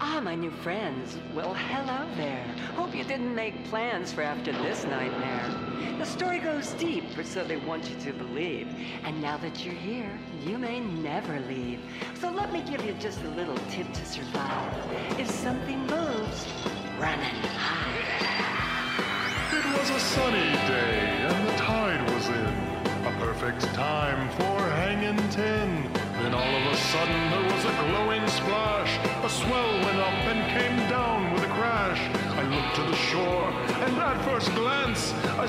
Ah, my new friends. Well, hello there. Hope you didn't make plans for after this nightmare. The story goes deep, or so they want you to believe. And now that you're here, you may never leave. So let me give you just a little tip to survive. If something moves, run and hide. It was a sunny day sudden there was a glowing splash. A swell went up and came down with a crash. I looked to the shore and at first glance I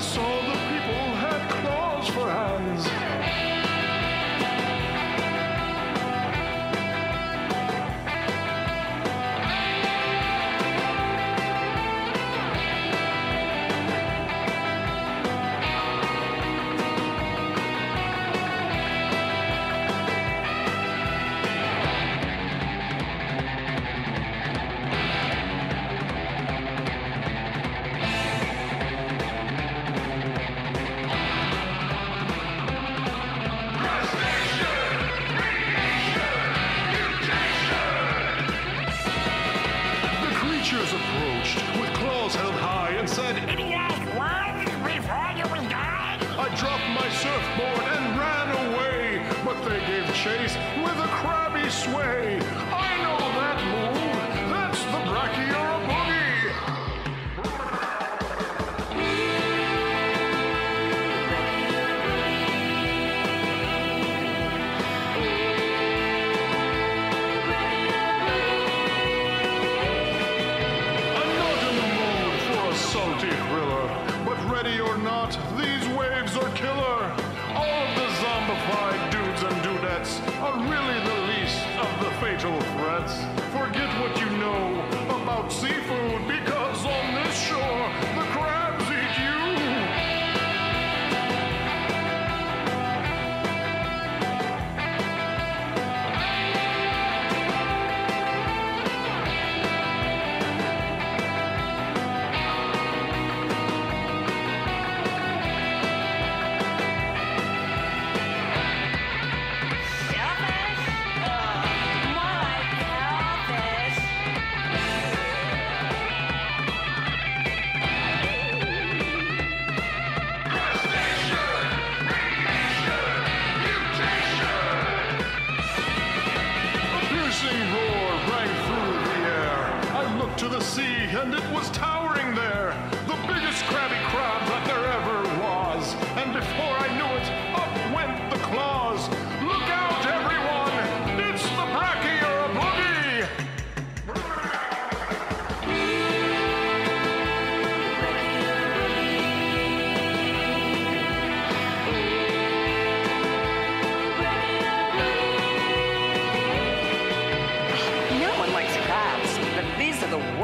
and said, I dropped my surfboard and ran away, but they gave chase with a crabby sway. I know that move. That's the Brachyura waves are killer. To the sea, and it was towering there. The biggest crabby crab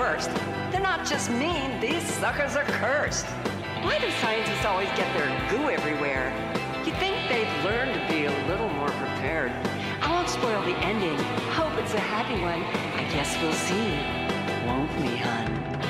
They're not just mean, these suckers are cursed. Why do scientists always get their goo everywhere? You'd think they'd learn to be a little more prepared. I won't spoil the ending. Hope it's a happy one. I guess we'll see. Won't we, hun?